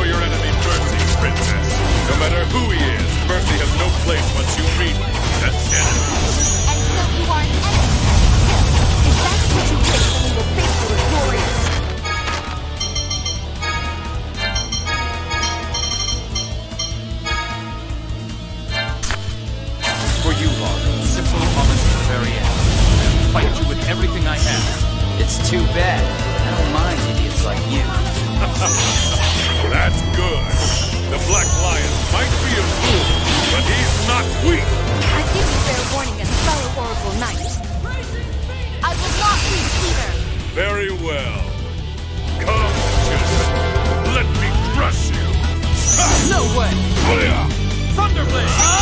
Show your enemy mercy, princess. No matter who he is, mercy has no place once you meet that enemy. And so you are an enemy. If that's what you wish, then we will face you. For you, Largo, simple promise to the very end. I'll fight you with everything I have. It's too bad. I don't mind idiots like you. That's good. The Black Lion might be a fool, but he's not weak. I give you fair warning as fellow Oracle Knight. I will not weak either. Very well. Come, children. Let me crush you. No way! Thunderblade!